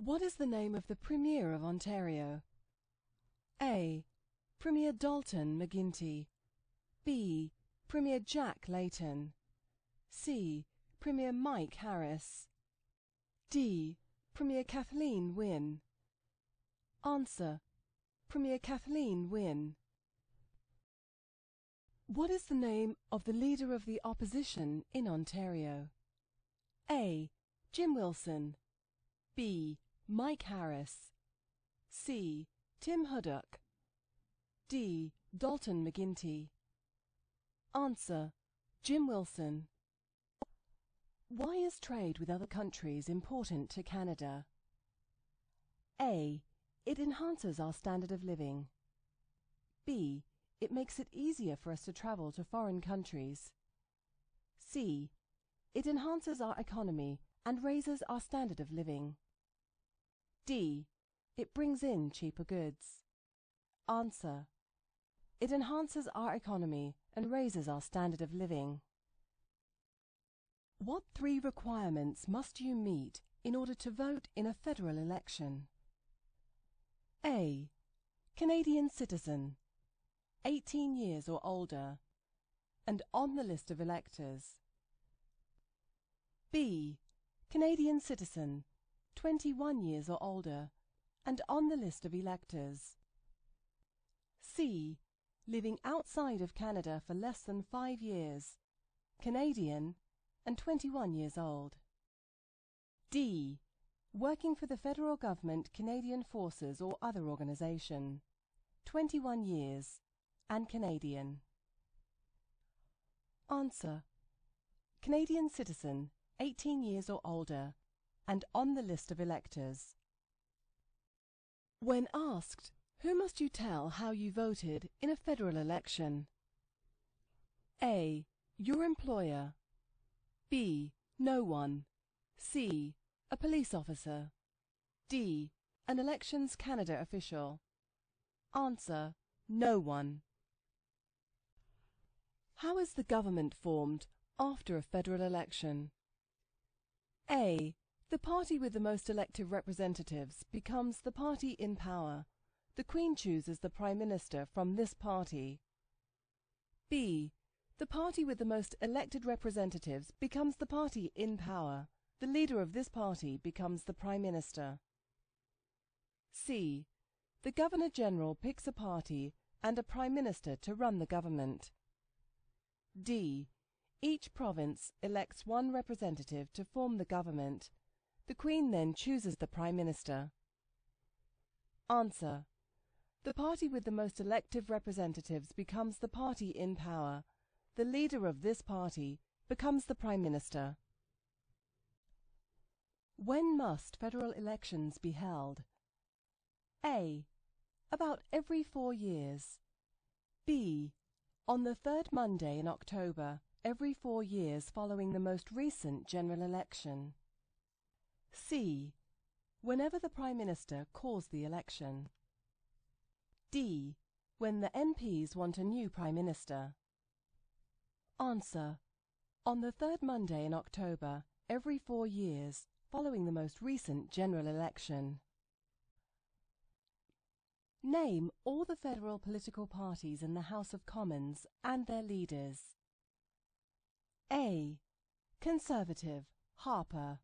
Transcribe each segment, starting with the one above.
What is the name of the Premier of Ontario? A. Premier Dalton McGuinty B. Premier Jack Layton C. Premier Mike Harris D. Premier Kathleen Wynne Answer Premier Kathleen Wynne What is the name of the Leader of the Opposition in Ontario? A. Jim Wilson B. Mike Harris C. Tim Hudak D. Dalton McGuinty. Answer Jim Wilson Why is trade with other countries important to Canada? A. It enhances our standard of living. B. It makes it easier for us to travel to foreign countries. C. It enhances our economy and raises our standard of living. D. It brings in cheaper goods. Answer. It enhances our economy and raises our standard of living. What three requirements must you meet in order to vote in a federal election? A. Canadian citizen, 18 years or older, and on the list of electors. B. Canadian citizen, 21 years or older, and on the list of electors. C. Living outside of Canada for less than five years, Canadian, and 21 years old. D. Working for the federal government, Canadian Forces or other organization, 21 years, and Canadian. Answer. Canadian citizen, 18 years or older, and on the list of electors. When asked, who must you tell how you voted in a federal election? A. Your employer. B. No one. C. A police officer. D. An Elections Canada official. Answer. No one. How is the government formed after a federal election? A. The party with the most elected representatives becomes the party in power. The Queen chooses the Prime Minister from this party. B. The party with the most elected representatives becomes the party in power. The leader of this party becomes the Prime Minister. C. The Governor General picks a party and a Prime Minister to run the government. D. Each province elects one representative to form the government. The Queen then chooses the Prime Minister. Answer. The party with the most elective representatives becomes the party in power. The leader of this party becomes the Prime Minister. When must federal elections be held? A. About every four years. B. On the third Monday in October, every four years following the most recent general election. C. Whenever the Prime Minister calls the election. D. When the MPs want a new Prime Minister. Answer. On the third Monday in October, every four years, following the most recent general election. Name all the federal political parties in the House of Commons and their leaders. A. Conservative, Harper.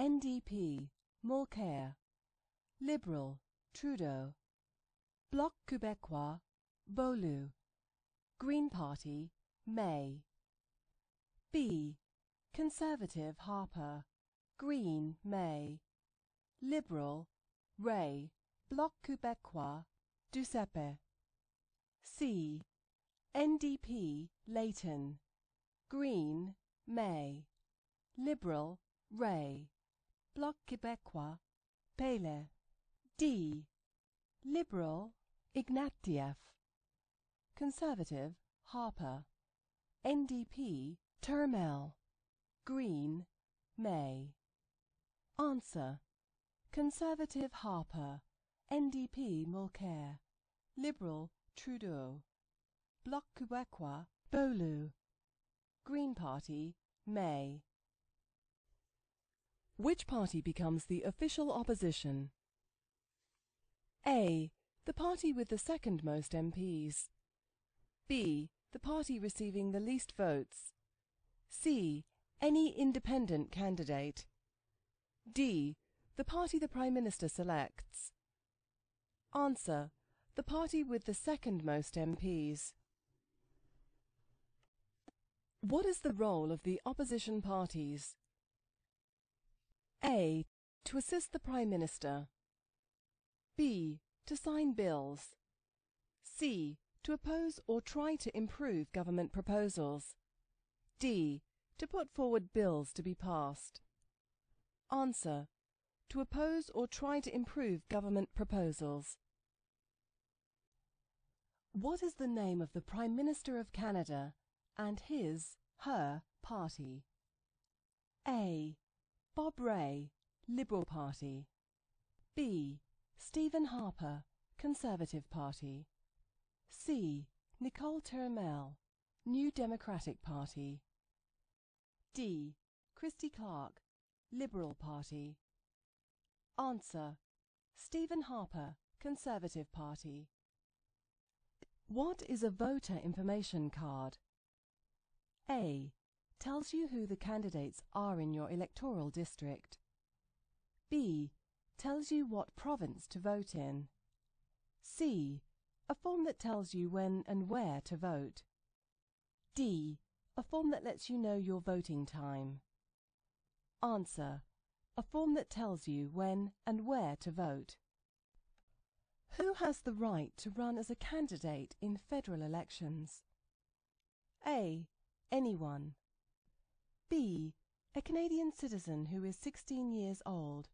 NDP, Mulcair. Liberal, Trudeau. Bloc Québécois, Beaulieu. Green Party, May. B. Conservative, Harper. Green, May. Liberal, Rae. Bloc Québécois, Duceppe. C. NDP, Layton. Green, May. Liberal, Rae. Bloc Québécois, Paillé. D. Liberal, Ignatieff. Conservative, Harper. NDP, Turmel. Green, May. Answer. Conservative, Harper. NDP, Mulcair. Liberal, Trudeau. Bloc Québécois, Beaulieu. Green Party, May. Which party becomes the official opposition? A. The party with the second most MPs. B. The party receiving the least votes. C. Any independent candidate. D. The party the Prime Minister selects. Answer. The party with the second most MPs. What is the role of the opposition parties? A. To assist the Prime Minister. B. To sign bills. C. To oppose or try to improve government proposals. D. To put forward bills to be passed. Answer. To oppose or try to improve government proposals. What is the name of the Prime Minister of Canada and his, her party? A. Bob Rae, Liberal Party. B. Stephen Harper, Conservative Party. C. Nicole Turmel, New Democratic Party. D. Christy Clark, Liberal Party. Answer. Stephen Harper, Conservative Party. What is a voter information card? A. Tells you who the candidates are in your electoral district. B. Tells you what province to vote in. C. A form that tells you when and where to vote. D. A form that lets you know your voting time. Answer. A form that tells you when and where to vote. Who has the right to run as a candidate in federal elections? A. Anyone. B. A Canadian citizen who is 16 years old.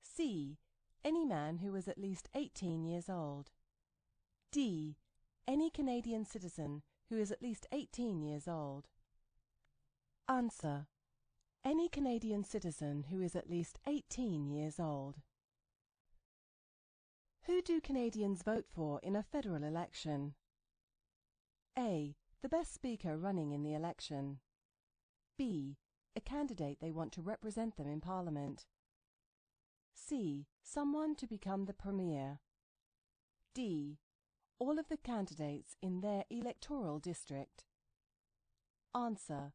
C. Any man who is at least 18 years old. D. Any Canadian citizen who is at least 18 years old. Answer. Any Canadian citizen who is at least 18 years old. Who do Canadians vote for in a federal election? A. The best speaker running in the election. B. A candidate they want to represent them in Parliament. C. Someone to become the Premier. D. All of the candidates in their electoral district. Answer.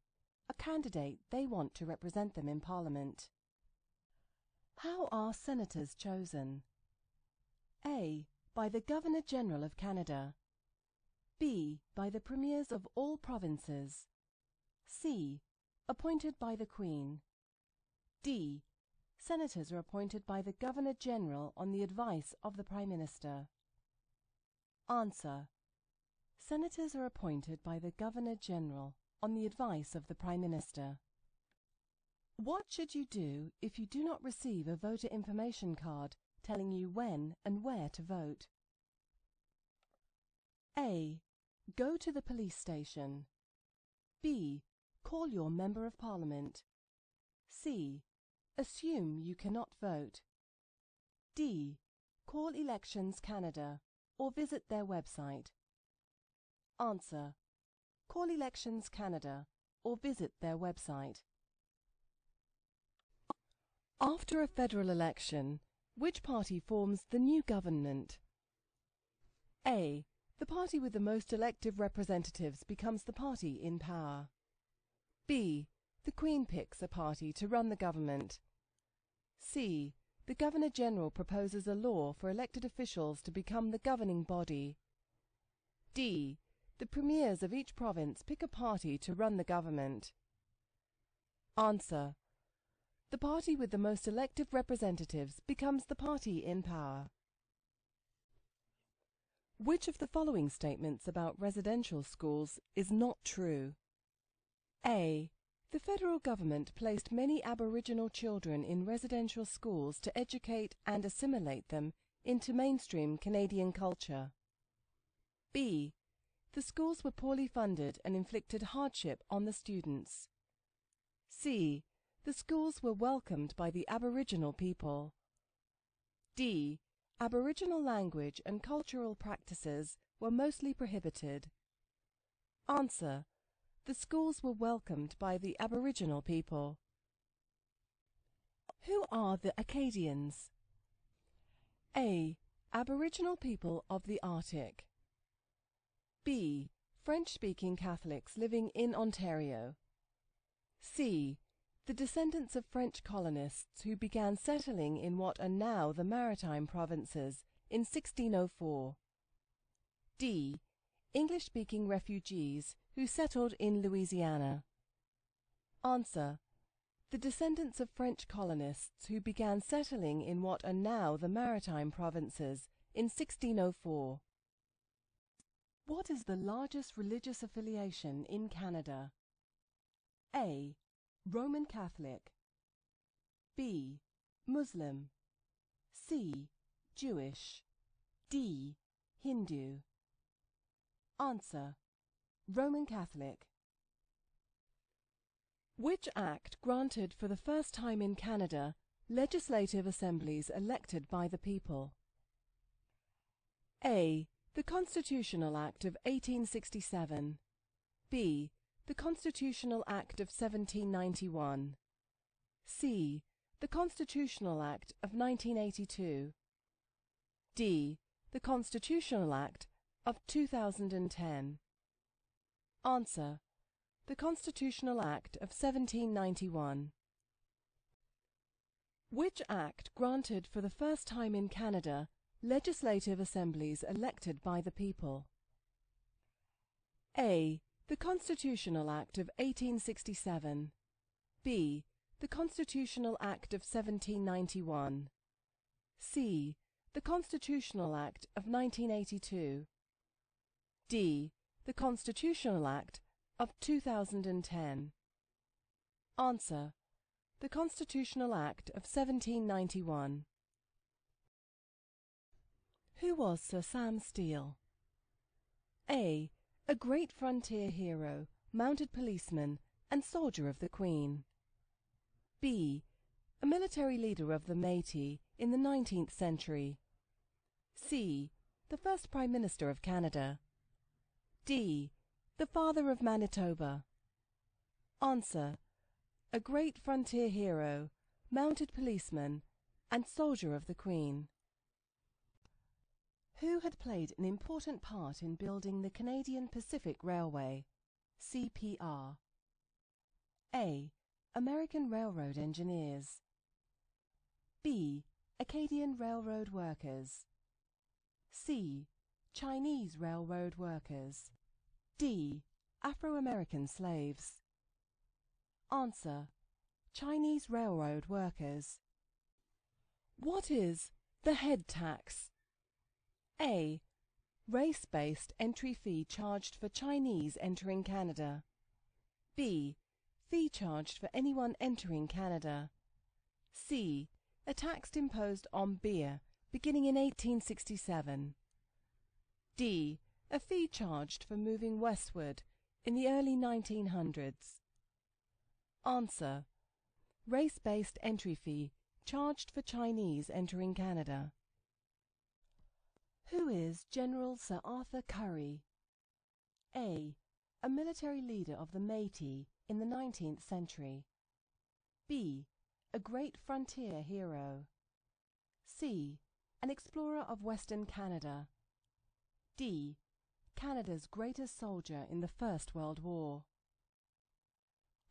A candidate they want to represent them in Parliament. How are senators chosen? A. By the Governor General of Canada. B. By the Premiers of all provinces. C. Appointed by the Queen. D. Senators are appointed by the Governor General on the advice of the Prime Minister. Answer. Senators are appointed by the Governor General on the advice of the Prime Minister. What should you do if you do not receive a voter information card telling you when and where to vote. A. Go to the police station. B. Call your Member of Parliament. C. Assume you cannot vote. D. Call Elections Canada or visit their website. Answer. Call Elections Canada or visit their website. After a federal election, which party forms the new government? A. The party with the most elective representatives becomes the party in power. B. The Queen picks a party to run the government. C. The Governor General proposes a law for elected officials to become the governing body. D. The premiers of each province pick a party to run the government. Answer. The party with the most elective representatives becomes the party in power. Which of the following statements about residential schools is not true? A. The federal government placed many Aboriginal children in residential schools to educate and assimilate them into mainstream Canadian culture. B. The schools were poorly funded and inflicted hardship on the students. C. The schools were welcomed by the Aboriginal people. D. Aboriginal language and cultural practices were mostly prohibited. Answer. The schools were welcomed by the Aboriginal people. Who are the Acadians? A. Aboriginal people of the Arctic. B. French-speaking Catholics living in Ontario. C. The descendants of French colonists who began settling in what are now the maritime provinces in 1604. D. English-speaking refugees who settled in Louisiana. Answer. The descendants of French colonists who began settling in what are now the maritime provinces in 1604. What is the largest religious affiliation in Canada? A. Roman Catholic B. Muslim C. Jewish D. Hindu Answer Roman Catholic Which Act granted for the first time in Canada legislative assemblies elected by the people? A. The Constitutional Act of 1867 B. The Constitutional Act of 1791 C. The Constitutional Act of 1982 D. The Constitutional Act of 2010 Answer. The Constitutional Act of 1791 Which Act granted for the first time in Canada legislative assemblies elected by the people? A. The Constitutional Act of 1867 B. The Constitutional Act of 1791 C. The Constitutional Act of 1982 D. The Constitutional Act of 2010 Answer. The Constitutional Act of 1791 Who was Sir Sam Steele? A a great frontier hero, mounted policeman, and soldier of the Queen. B. A military leader of the Métis in the 19th century. C. The first Prime Minister of Canada. D. The father of Manitoba. Answer. A great frontier hero, mounted policeman, and soldier of the Queen. Who had played an important part in building the Canadian Pacific Railway, CPR? A. American Railroad Engineers. B. Acadian Railroad Workers. C. Chinese Railroad Workers. D. Afro-American slaves. Answer. Chinese Railroad Workers. What is the head tax? A. Race-based entry fee charged for Chinese entering Canada. B. Fee charged for anyone entering Canada. C. A tax imposed on beer beginning in 1867. D. A fee charged for moving westward in the early 1900s. Answer. Race-based entry fee charged for Chinese entering Canada. Who is General Sir Arthur Currie? A. A military leader of the Métis in the 19th century. B. A great frontier hero. C. An explorer of Western Canada. D. Canada's greatest soldier in the First World War.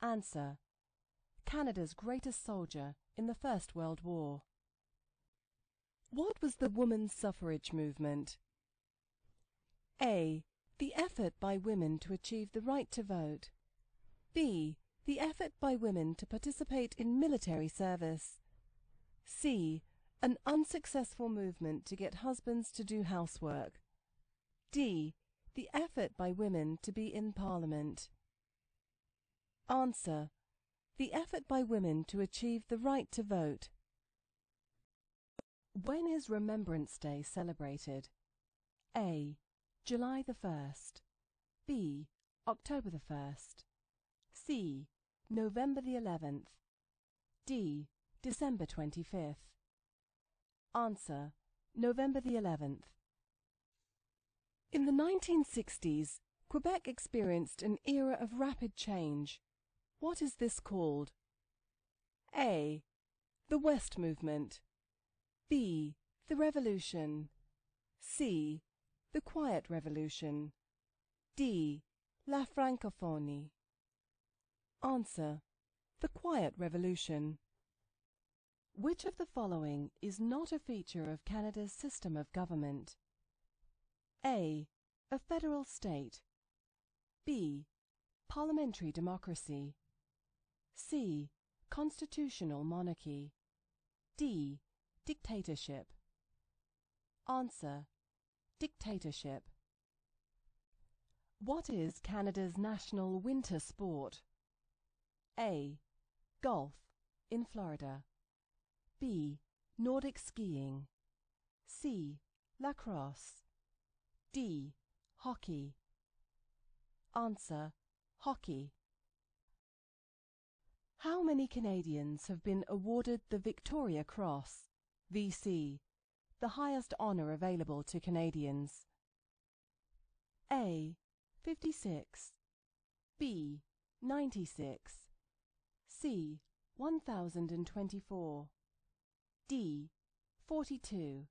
Answer. Canada's greatest soldier in the First World War. What was the woman's suffrage movement? A. The effort by women to achieve the right to vote. B. The effort by women to participate in military service. C. An unsuccessful movement to get husbands to do housework. D. The effort by women to be in Parliament. Answer. The effort by women to achieve the right to vote. When is Remembrance Day celebrated? A. July the 1st. B. October the 1st. C. November the 11th. D. December 25th. Answer. November the 11th. In the 1960s, Quebec experienced an era of rapid change. What is this called? A. The West Movement. B. The Revolution. C. The Quiet Revolution. D. La Francophonie. Answer. The Quiet Revolution. Which of the following is not a feature of Canada's system of government? A. A federal state. B. Parliamentary democracy. C. Constitutional monarchy. D. Dictatorship. Answer. Dictatorship. What is Canada's national winter sport? A. Golf in Florida. B. Nordic skiing. C. Lacrosse. D. Hockey. Answer. Hockey. How many Canadians have been awarded the Victoria Cross, VC, the highest honour available to Canadians? A. 56 B. 96 C. 1024 D. 42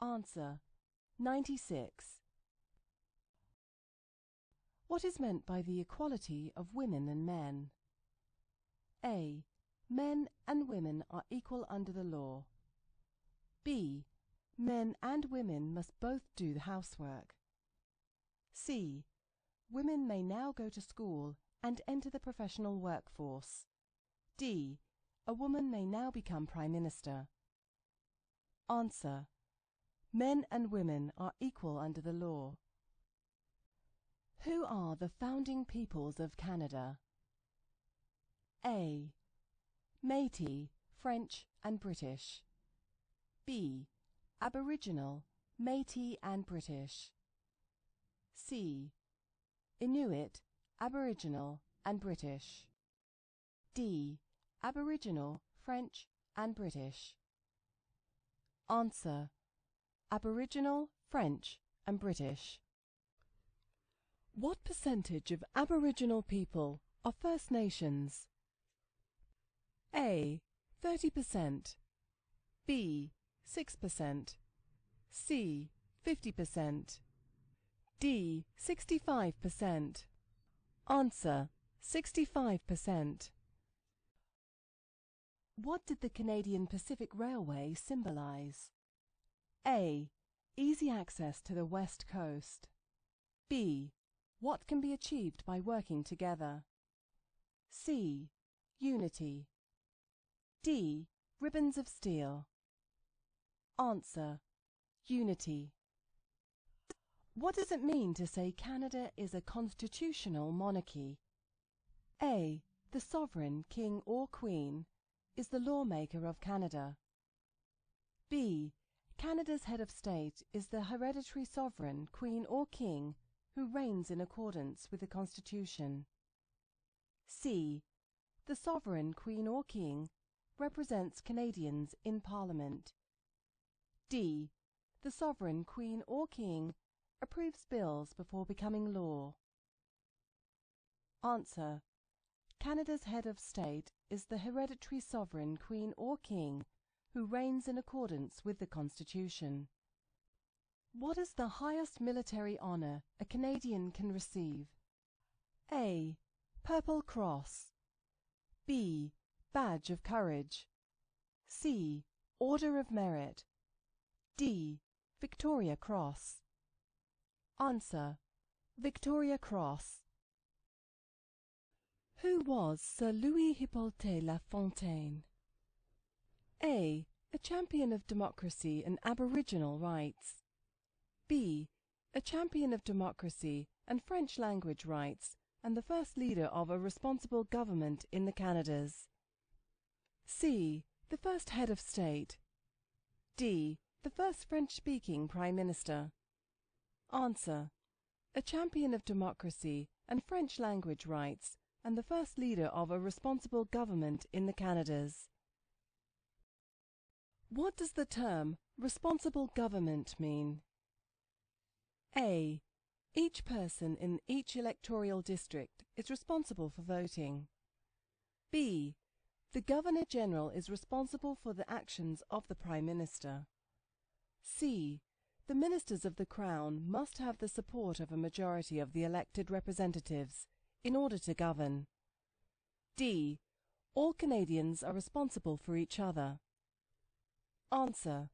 Answer 96 What is meant by the equality of women and men? A. Men and women are equal under the law. B. Men and women must both do the housework. C. Women may now go to school and enter the professional workforce. D. A woman may now become Prime Minister. Answer. Men and women are equal under the law. Who are the founding peoples of Canada? A. Métis, French and British. B. Aboriginal, Métis and British. C. Inuit, Aboriginal and British. D. Aboriginal, French and British. Answer. Aboriginal, French and British. What percentage of Aboriginal people are First Nations? A. 30%. B. 6%. C. 50%. D. 65%. Answer. 65%. What did the Canadian Pacific Railway symbolize? A. Easy access to the West Coast. B. What can be achieved by working together? C. Unity. D. Ribbons of steel. Answer. Unity. What does it mean to say Canada is a constitutional monarchy? A. The sovereign, king or queen, is the lawmaker of Canada. B. Canada's head of state is the hereditary sovereign, queen or king, who reigns in accordance with the Constitution. C. The sovereign, queen or king, represents Canadians in Parliament. D. The sovereign, queen or king approves bills before becoming law. Answer. Canada's head of state is the hereditary sovereign, queen or king, who reigns in accordance with the Constitution. What is the highest military honour a Canadian can receive? A. Purple Cross. B. Badge of Courage. C. Order of Merit. D. Victoria Cross. Answer. Victoria Cross. Who was Sir Louis Hippolyte La Fontaine? A. A champion of democracy and Aboriginal rights. B. A champion of democracy and French language rights and the first leader of a responsible government in the Canadas. C. The first head of state. D. The first French-speaking Prime Minister. Answer. A champion of democracy and French language rights and the first leader of a responsible government in the Canadas. What does the term responsible government mean? A. Each person in each electoral district is responsible for voting. B. The Governor-General is responsible for the actions of the Prime Minister. C. The Ministers of the Crown must have the support of a majority of the elected representatives in order to govern. D. All Canadians are responsible for each other. Answer.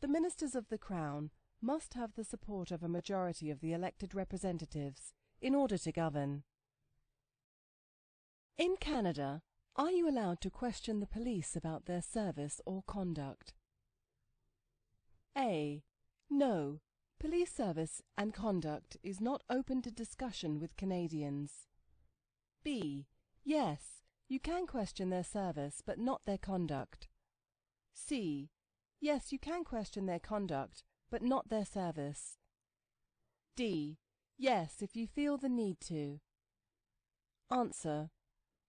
The Ministers of the Crown must have the support of a majority of the elected representatives in order to govern. In Canada, are you allowed to question the police about their service or conduct? A. No. Police service and conduct is not open to discussion with Canadians. B. Yes. You can question their service, but not their conduct. C. Yes, you can question their conduct, but not their service. D. Yes, if you feel the need to. Answer.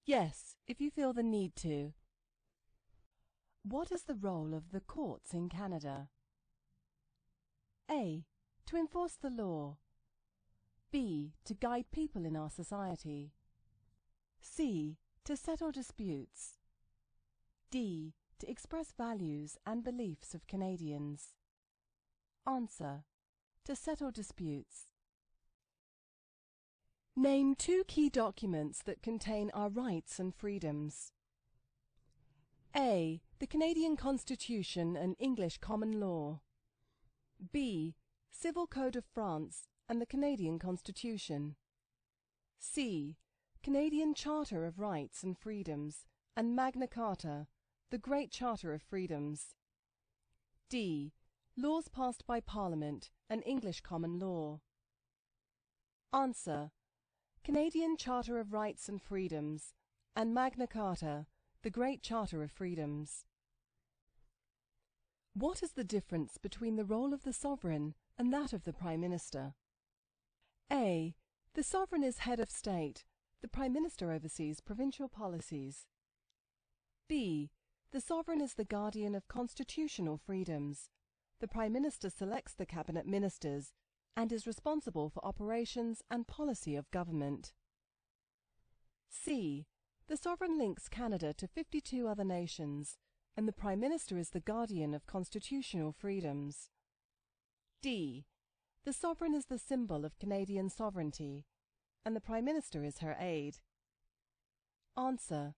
Yes, if you feel the need to. What is the role of the courts in Canada? A. To enforce the law. B. To guide people in our society. C. To settle disputes. D. To express values and beliefs of Canadians. Answer. To settle disputes. Name two key documents that contain our rights and freedoms. A. The Canadian Constitution and English Common Law. B. Civil Code of France and the Canadian Constitution. C. Canadian Charter of Rights and Freedoms and Magna Carta, the Great Charter of Freedoms. D. Laws passed by Parliament and English Common Law. Answer. Canadian Charter of Rights and Freedoms, and Magna Carta, the Great Charter of Freedoms. What is the difference between the role of the sovereign and that of the Prime Minister? A. The sovereign is head of state. The Prime Minister oversees provincial policies. B. The sovereign is the guardian of constitutional freedoms. The Prime Minister selects the cabinet ministers and is responsible for operations and policy of government. C. The sovereign links Canada to 52 other nations, and the Prime Minister is the guardian of constitutional freedoms. D. The sovereign is the symbol of Canadian sovereignty, and the Prime Minister is her aide. Answer.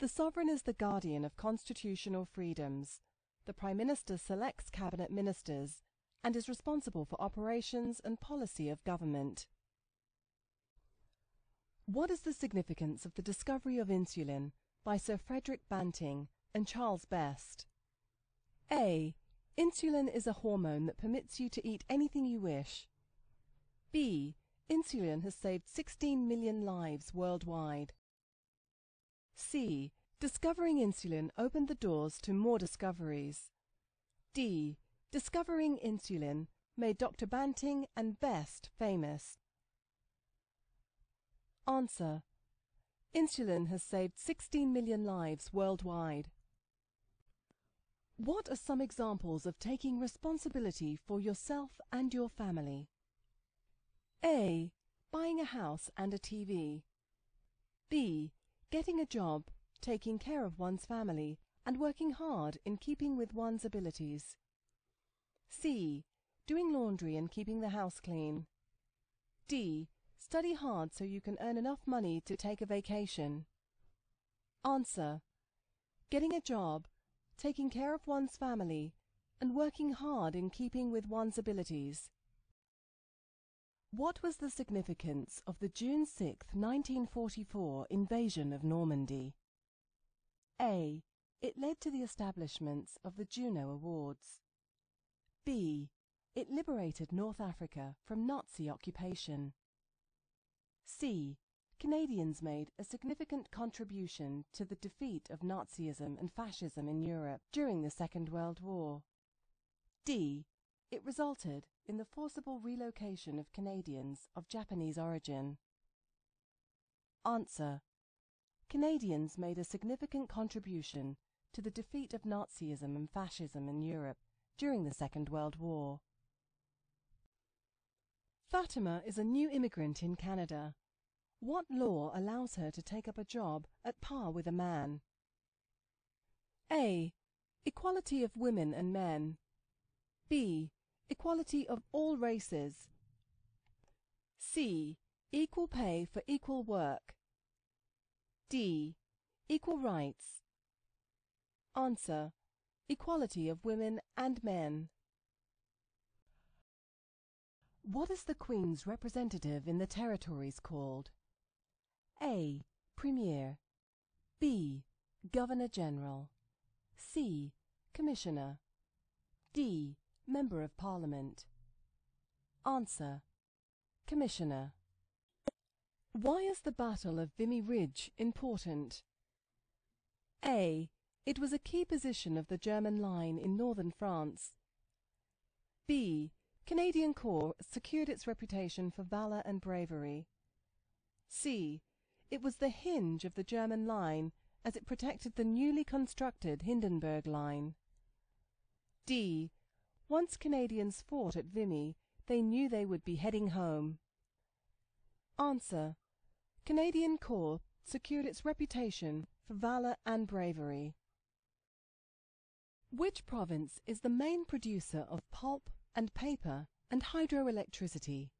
The sovereign is the guardian of constitutional freedoms. The Prime Minister selects cabinet ministers and is responsible for operations and policy of government. What is the significance of the discovery of insulin by Sir Frederick Banting and Charles Best? A. Insulin is a hormone that permits you to eat anything you wish. B. Insulin has saved 16 million lives worldwide. C. Discovering insulin opened the doors to more discoveries. D. Discovering insulin made Dr. Banting and Best famous. Answer. Insulin has saved 16 million lives worldwide. What are some examples of taking responsibility for yourself and your family? A. Buying a house and a TV. B. Getting a job, taking care of one's family, and working hard in keeping with one's abilities. C. Doing laundry and keeping the house clean. D. Study hard so you can earn enough money to take a vacation. Answer. Getting a job, taking care of one's family, and working hard in keeping with one's abilities. What was the significance of the June 6, 1944 invasion of Normandy? A. It led to the establishments of the Juno Awards. B. It liberated North Africa from Nazi occupation. C. Canadians made a significant contribution to the defeat of Nazism and fascism in Europe during the Second World War. D. It resulted in the forcible relocation of Canadians of Japanese origin. Answer. Canadians made a significant contribution to the defeat of Nazism and fascism in Europe during the Second World War. Fatima is a new immigrant in Canada. What law allows her to take up a job at par with a man? A. Equality of women and men. B. Equality of all races. C. Equal pay for equal work. D. Equal rights. Answer. Equality of women and men. What is the Queen's representative in the territories called? A. Premier B. Governor-General C. Commissioner D. Member of Parliament Answer Commissioner Why is the Battle of Vimy Ridge important? A. It was a key position of the German line in northern France. B. Canadian Corps secured its reputation for valour and bravery. C. It was the hinge of the German line as it protected the newly constructed Hindenburg Line. D. Once Canadians fought at Vimy, they knew they would be heading home. Answer. Canadian Corps secured its reputation for valour and bravery. Which province is the main producer of pulp and paper and hydroelectricity?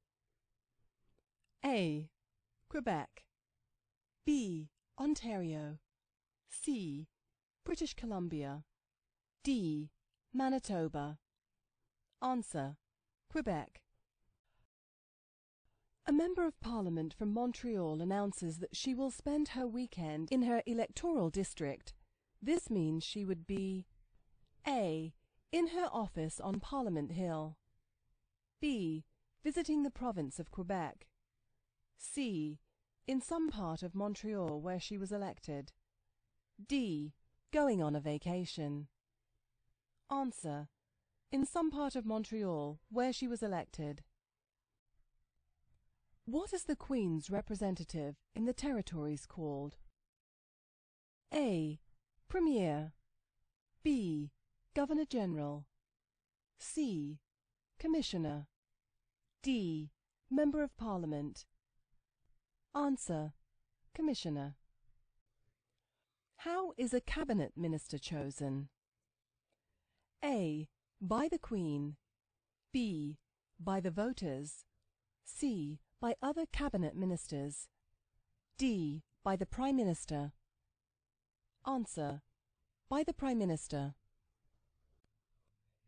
A. Quebec B. Ontario C. British Columbia D. Manitoba Answer Quebec A Member of Parliament from Montreal announces that she will spend her weekend in her electoral district. This means she would be A. In her office on Parliament Hill B. Visiting the province of Quebec C in some part of Montreal where she was elected. D. Going on a vacation. Answer. In some part of Montreal where she was elected. What is the Queen's representative in the territories called? A. Premier B. Governor-General C. Commissioner D. Member of Parliament Answer. Commissioner. How is a cabinet minister chosen? A. By the Queen. B. By the voters. C. By other cabinet ministers. D. By the Prime Minister. Answer. By the Prime Minister.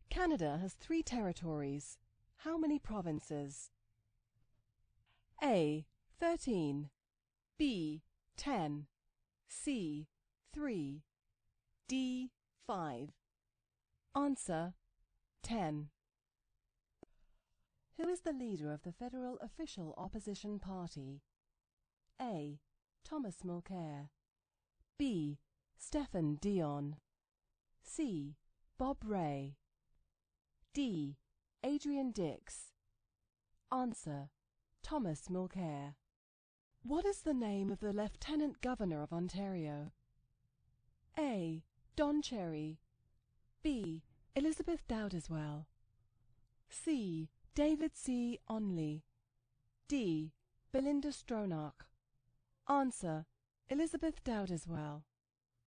Canada has three territories. How many provinces? A. 13. B. 10. C. 3. D. 5. Answer 10. Who is the leader of the federal official opposition party? A. Thomas Mulcair B. Stephen Dion C. Bob Rae D. Adrian Dix Answer Thomas Mulcair what is the name of the Lieutenant Governor of Ontario? A. Don Cherry B. Elizabeth Dowdeswell C. David C. Onley D. Belinda Stronach Answer Elizabeth Dowdeswell